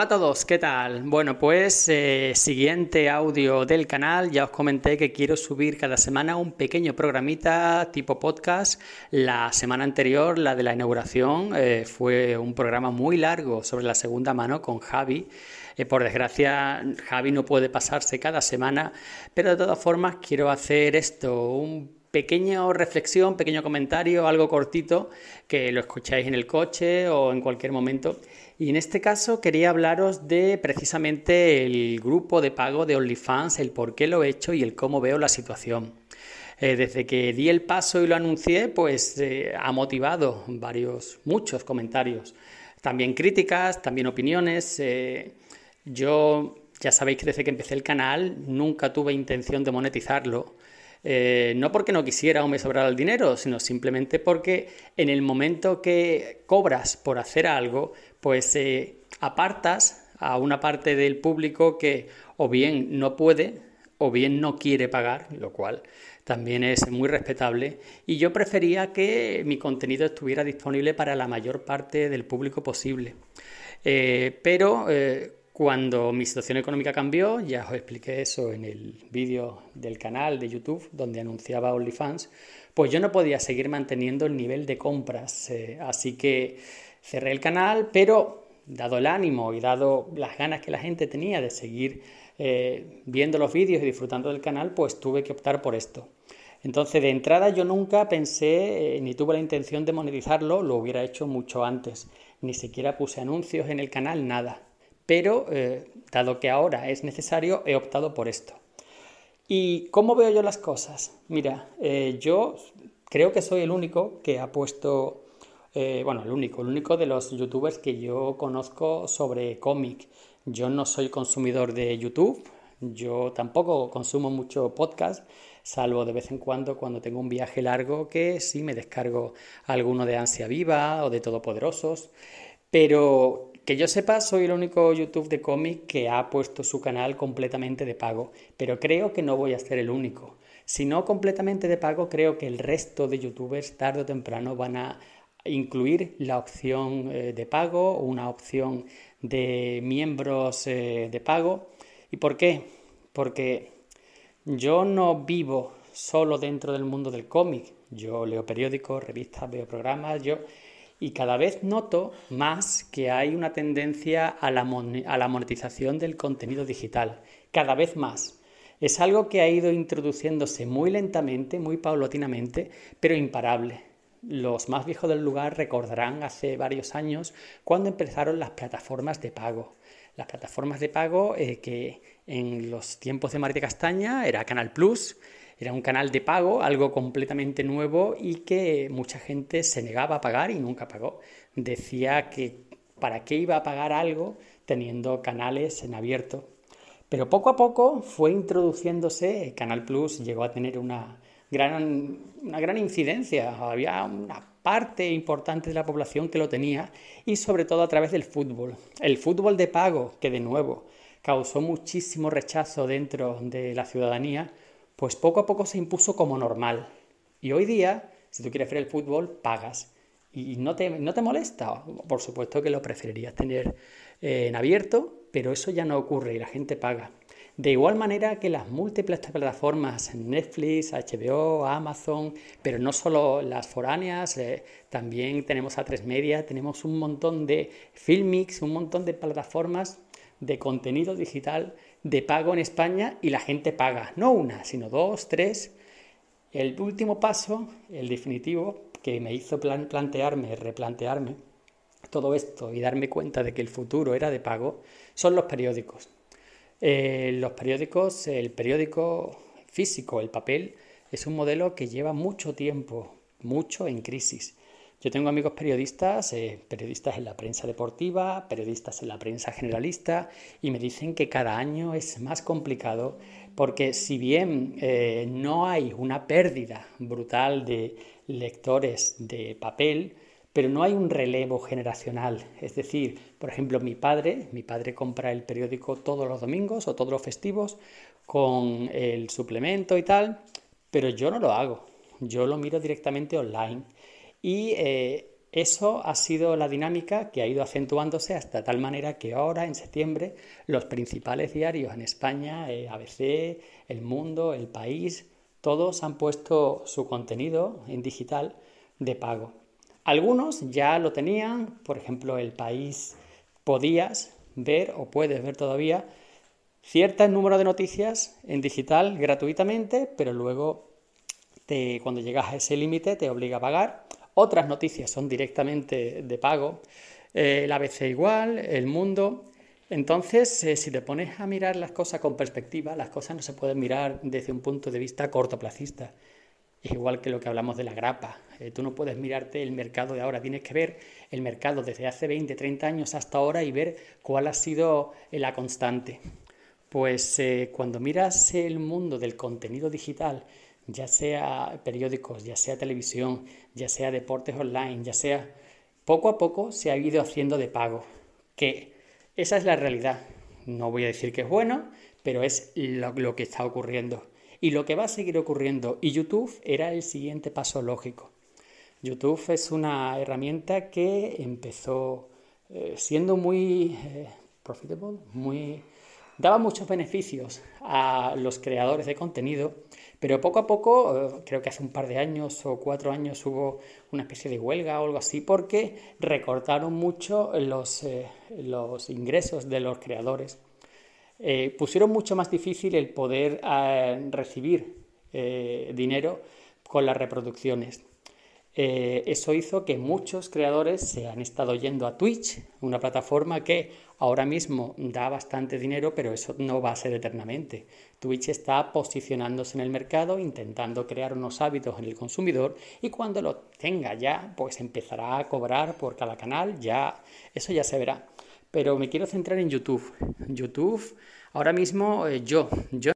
Hola a todos, ¿qué tal? Bueno, pues eh, siguiente audio del canal, ya os comenté que quiero subir cada semana un pequeño programita tipo podcast. La semana anterior, la de la inauguración, eh, fue un programa muy largo sobre la segunda mano con Javi. Eh, por desgracia, Javi no puede pasarse cada semana, pero de todas formas quiero hacer esto, un pequeño reflexión, pequeño comentario, algo cortito, que lo escucháis en el coche o en cualquier momento. Y en este caso quería hablaros de precisamente el grupo de pago de OnlyFans, el por qué lo he hecho y el cómo veo la situación. Eh, desde que di el paso y lo anuncié, pues eh, ha motivado varios, muchos comentarios. También críticas, también opiniones. Eh, yo ya sabéis que desde que empecé el canal nunca tuve intención de monetizarlo. Eh, no porque no quisiera o me sobrara el dinero, sino simplemente porque en el momento que cobras por hacer algo, pues eh, apartas a una parte del público que o bien no puede o bien no quiere pagar, lo cual también es muy respetable. Y yo prefería que mi contenido estuviera disponible para la mayor parte del público posible. Eh, pero cuando mi situación económica cambió, ya os expliqué eso en el vídeo del canal de YouTube donde anunciaba OnlyFans, pues yo no podía seguir manteniendo el nivel de compras. Eh, así que cerré el canal, pero dado el ánimo y dado las ganas que la gente tenía de seguir eh, viendo los vídeos y disfrutando del canal, pues tuve que optar por esto. Entonces, de entrada yo nunca pensé eh, ni tuve la intención de monetizarlo, lo hubiera hecho mucho antes. Ni siquiera puse anuncios en el canal, nada pero eh, dado que ahora es necesario, he optado por esto. ¿Y cómo veo yo las cosas? Mira, eh, yo creo que soy el único que ha puesto, eh, bueno, el único, el único de los youtubers que yo conozco sobre cómic. Yo no soy consumidor de YouTube, yo tampoco consumo mucho podcast, salvo de vez en cuando cuando tengo un viaje largo que sí me descargo alguno de Ansia Viva o de Todopoderosos, pero que yo sepa, soy el único YouTube de cómic que ha puesto su canal completamente de pago, pero creo que no voy a ser el único. Si no completamente de pago, creo que el resto de youtubers tarde o temprano van a incluir la opción eh, de pago o una opción de miembros eh, de pago. ¿Y por qué? Porque yo no vivo solo dentro del mundo del cómic. Yo leo periódicos, revistas, veo programas, yo y cada vez noto más que hay una tendencia a la, monetización del contenido digital, cada vez más. Es algo que ha ido introduciéndose muy lentamente, muy paulatinamente, pero imparable. Los más viejos del lugar recordarán hace varios años cuando empezaron las plataformas de pago. Las plataformas de pago eh, que en los tiempos de María Castaña era Canal Plus, era un canal de pago, algo completamente nuevo y que mucha gente se negaba a pagar y nunca pagó. Decía que para qué iba a pagar algo teniendo canales en abierto. Pero poco a poco fue introduciéndose, Canal Plus llegó a tener una gran, una gran incidencia, había una parte importante de la población que lo tenía y sobre todo a través del fútbol. El fútbol de pago, que de nuevo causó muchísimo rechazo dentro de la ciudadanía, pues poco a poco se impuso como normal. Y hoy día, si tú quieres ver el fútbol, pagas. Y no te, no te molesta. Por supuesto que lo preferirías tener eh, en abierto, pero eso ya no ocurre y la gente paga. De igual manera que las múltiples plataformas, Netflix, HBO, Amazon, pero no solo las foráneas, eh, también tenemos A3 Media, tenemos un montón de Filmix, un montón de plataformas de contenido digital de pago en España y la gente paga, no una, sino dos, tres. El último paso, el definitivo, que me hizo plantearme, replantearme todo esto y darme cuenta de que el futuro era de pago, son los periódicos. Eh, los periódicos, el periódico físico, el papel, es un modelo que lleva mucho tiempo, mucho en crisis. Yo tengo amigos periodistas, eh, periodistas en la prensa deportiva, periodistas en la prensa generalista, y me dicen que cada año es más complicado porque si bien eh, no hay una pérdida brutal de lectores de papel, pero no hay un relevo generacional. Es decir, por ejemplo, mi padre, mi padre compra el periódico todos los domingos o todos los festivos con el suplemento y tal, pero yo no lo hago. Yo lo miro directamente online. Y eh, Eso ha sido la dinámica que ha ido acentuándose hasta tal manera que ahora, en septiembre, los principales diarios en España, eh, ABC, El Mundo, El País, todos han puesto su contenido en digital de pago. Algunos ya lo tenían, por ejemplo, El País podías ver o puedes ver todavía cierto número de noticias en digital gratuitamente, pero luego cuando llegas a ese límite te obliga a pagar. Otras noticias son directamente de pago. Eh, el ABC igual, el mundo. Entonces, eh, si te pones a mirar las cosas con perspectiva, las cosas no se pueden mirar desde un punto de vista cortoplacista. Es igual que lo que hablamos de la grapa. Eh, tú no puedes mirarte el mercado de ahora, tienes que ver el mercado desde hace 20, 30 años hasta ahora y ver cuál ha sido la constante. Pues cuando miras el mundo del contenido digital ya sea periódicos, ya sea televisión, ya sea deportes online, ya sea... Poco a poco se ha ido haciendo de pago, que esa es la realidad. No voy a decir que es bueno, pero es lo, que está ocurriendo. Y lo que va a seguir ocurriendo. Y YouTube era el siguiente paso lógico. YouTube es una herramienta que empezó eh, siendo muy eh, profitable, muy daba muchos beneficios a los creadores de contenido, pero poco a poco, eh, creo que hace un par de años o cuatro años hubo una especie de huelga o algo así, porque recortaron mucho los, eh, los ingresos de los creadores. Eh, pusieron mucho más difícil el poder recibir dinero con las reproducciones. Eso hizo que muchos creadores se han estado yendo a Twitch, una plataforma que ahora mismo da bastante dinero, pero eso no va a ser eternamente. Twitch está posicionándose en el mercado, intentando crear unos hábitos en el consumidor y cuando lo tenga ya, pues empezará a cobrar por cada canal, ya eso ya se verá. Pero me quiero centrar en YouTube. YouTube, ahora mismo eh, yo, yo